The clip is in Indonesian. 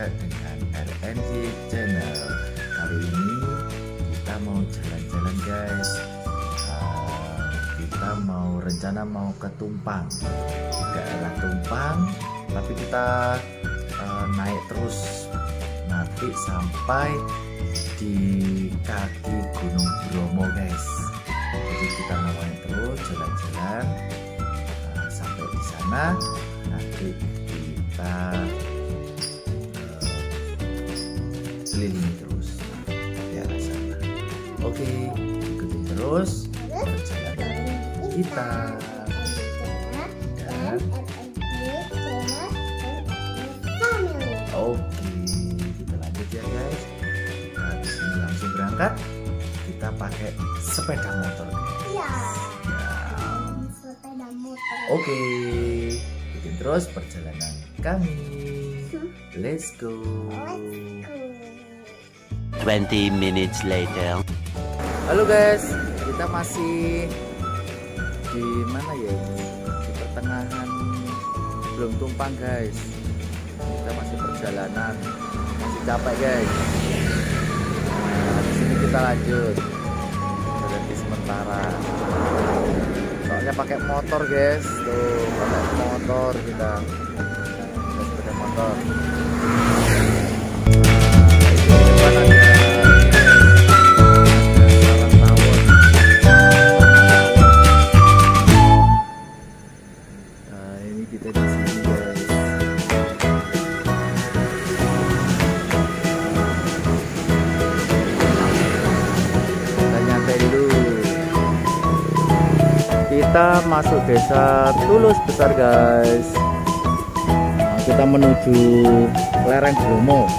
juga dengan RNG Channel. Kali ini kita mau jalan-jalan guys. Uh, Kita mau rencana mau ke Tumpang. Daerah Tumpang Tapi kita uh, naik terus Nanti sampai di kaki Gunung Bromo guys. Jadi kita mau naik terus jalan-jalan uh, sampai di sana. Nanti kita keliling terus di arah sana oke ikutin terus perjalanan kita dan oke kita lanjut ya guys kita di sini langsung berangkat kita pakai sepeda motor guys Iya. ya Sepeda motor. Oke, ikutin terus perjalanan kami. Let's go. Let's go. 20 minutes later. Halo guys, kita masih di mana ya ini? Di pertengahan belum tumpang guys. Kita masih perjalanan, masih capek guys. Nah, di sini kita lanjut berhenti sementara. Soalnya pakai motor guys, tuh pakai motor kita. Pakai motor. Nah, kita di sini. Kita nyampe dulu. Kita masuk desa Tulus Besar guys. Kita menuju lereng Bromo.